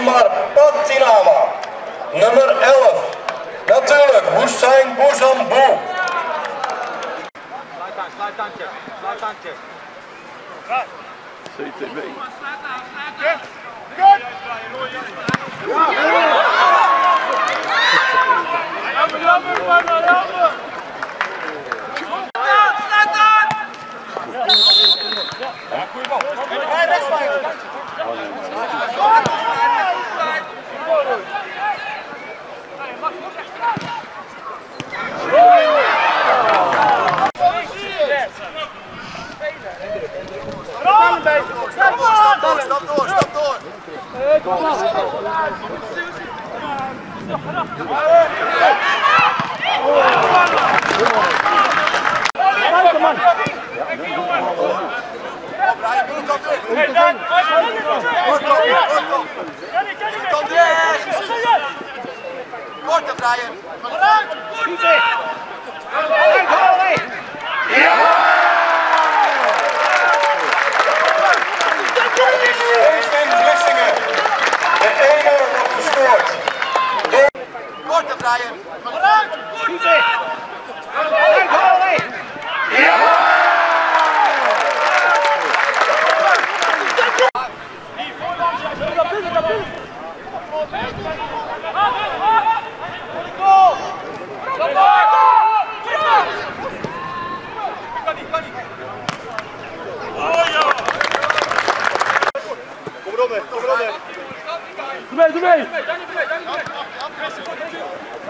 Rosimar Patinama. Nummer 11. Natuurlijk, Hussein Bouzambou. Sluitandje, Korte, Brian. Feest Korte, Brian. Kort,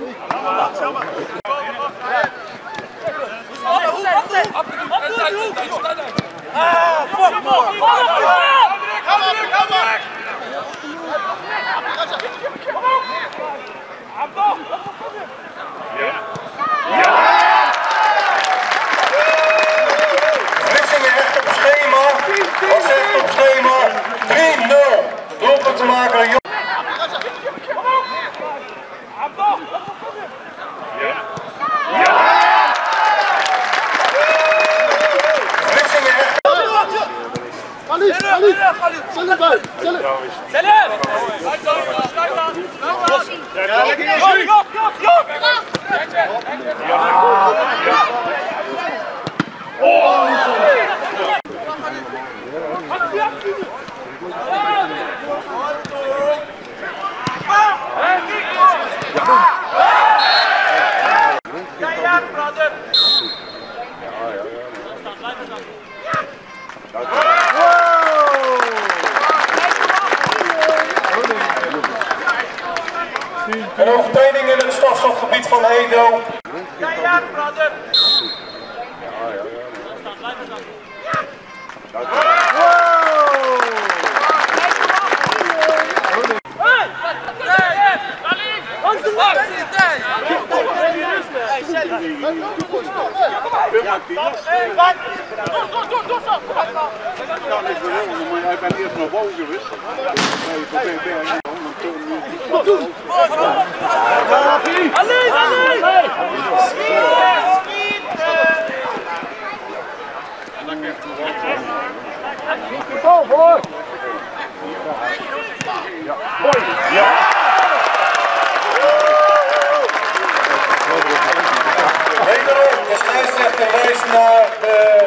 Come on! Selam! Selam! Yok yok yok yok! Brother! Overtreding in het strafschopgebied van Edo. Maar ik ben eerst nog boven geweest. Nee, voor BB. Dan toen Ja. dus naar de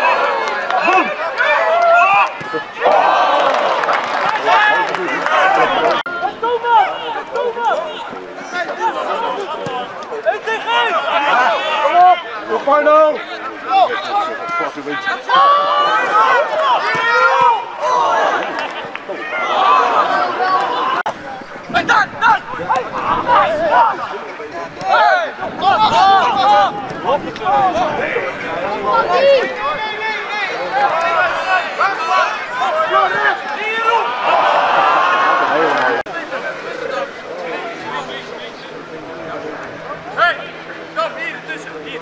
Hey, kom hier tussen, hier.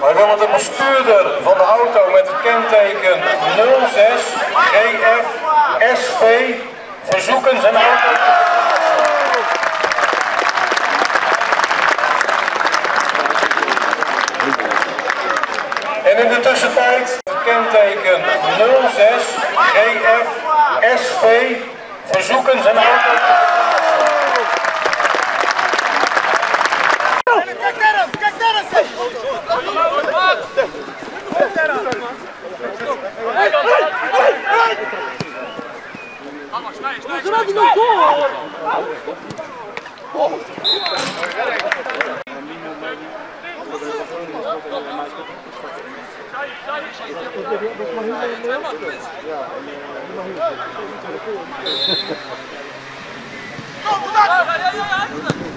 Dan wordt de bestuurder van de auto met het kenteken 06 GF SP verzoeken zijn auto En in de tussentijd het kenteken 06 GF SP verzoeken zijn auto Go, go back!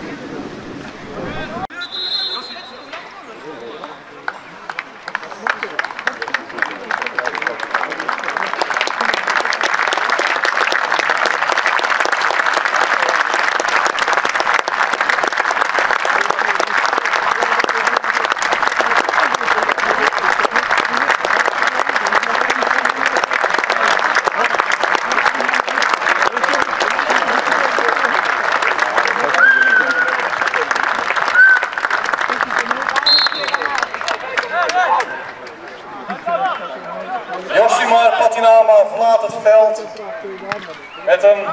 Met een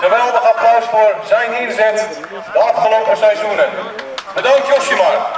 geweldig applaus voor zijn inzet de afgelopen seizoenen. Bedankt Josimar.